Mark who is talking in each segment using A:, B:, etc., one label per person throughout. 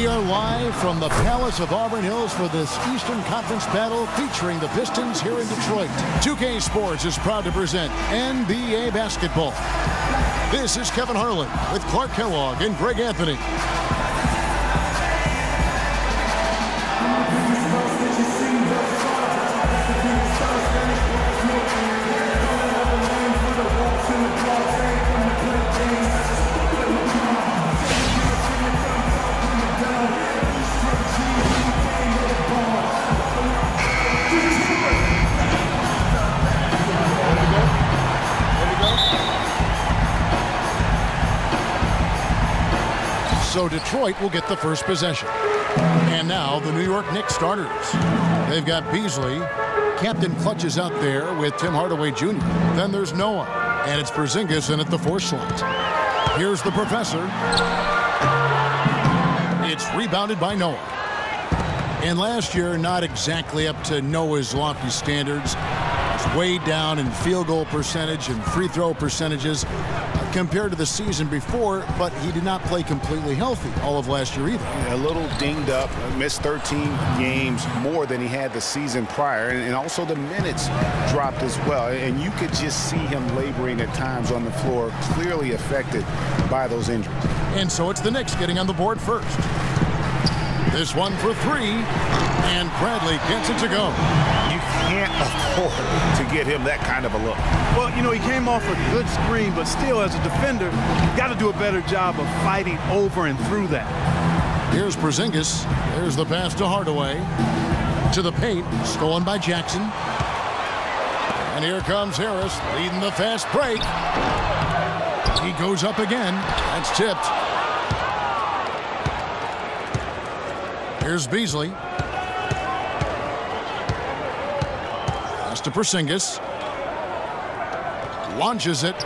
A: We are live from the Palace of Auburn Hills for this Eastern Conference battle featuring the Pistons here in Detroit. 2K Sports is proud to present NBA basketball. This is Kevin Harlan with Clark Kellogg and Greg Anthony. So Detroit will get the first possession. And now the New York Knicks starters. They've got Beasley. Captain clutches out there with Tim Hardaway Jr. Then there's Noah. And it's Porzingis in at the four slot. Here's the professor. It's rebounded by Noah. And last year, not exactly up to Noah's lofty standards. It's way down in field goal percentage and free throw percentages compared to the season before, but he did not play completely healthy all of last year either.
B: A little dinged up, missed 13 games more than he had the season prior, and also the minutes dropped as well. And you could just see him laboring at times on the floor, clearly affected by those injuries.
A: And so it's the Knicks getting on the board first. This one for three, and Bradley gets it to go.
B: You can't afford to get him that kind of a look.
C: Well, you know, he came off a good screen, but still, as a defender, you got to do a better job of fighting over and through that.
A: Here's Porzingis. There's the pass to Hardaway. To the paint, stolen by Jackson. And here comes Harris, leading the fast break. He goes up again. That's tipped. Here's Beasley. To Porzingis. Launches it.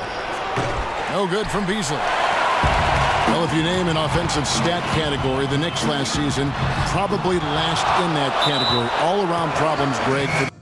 A: No good from Beasley. Well, if you name an offensive stat category, the Knicks last season probably last in that category. All-around problems, Greg,